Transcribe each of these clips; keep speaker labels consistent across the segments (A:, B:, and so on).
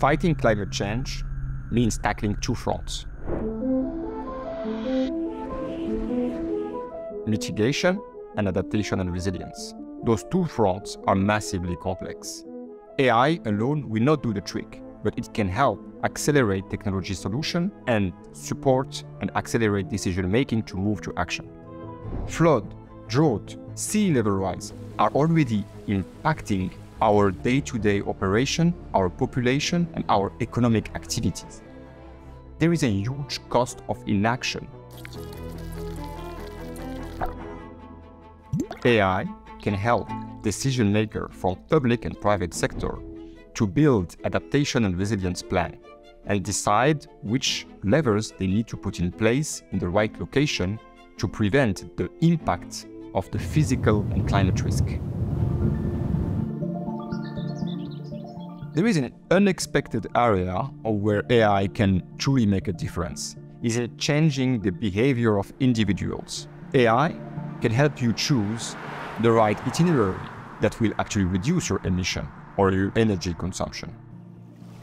A: Fighting climate change means tackling two fronts mitigation and adaptation and resilience. Those two fronts are massively complex. AI alone will not do the trick, but it can help accelerate technology solution and support and accelerate decision making to move to action. Flood, drought, sea level rise are already impacting our day-to-day operation, our population, and our economic activities. There is a huge cost of inaction. AI can help decision makers from public and private sector to build adaptation and resilience plan and decide which levers they need to put in place in the right location to prevent the impact of the physical and climate risk. There is an unexpected area where AI can truly make a difference. Is it changing the behavior of individuals? AI can help you choose the right itinerary that will actually reduce your emission or your energy consumption.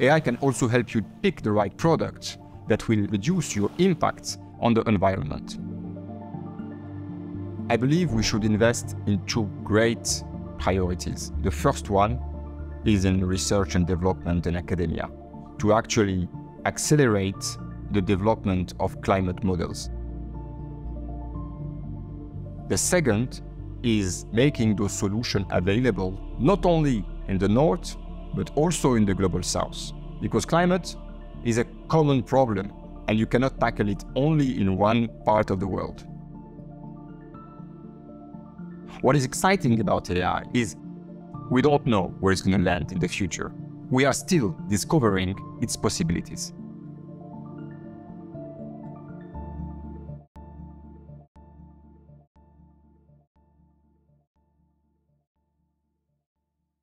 A: AI can also help you pick the right product that will reduce your impact on the environment. I believe we should invest in two great priorities. The first one is in research and development in academia to actually accelerate the development of climate models. The second is making those solutions available not only in the north, but also in the global south. Because climate is a common problem and you cannot tackle it only in one part of the world. What is exciting about AI is we don't know where it's going to land in the future. We are still discovering its possibilities.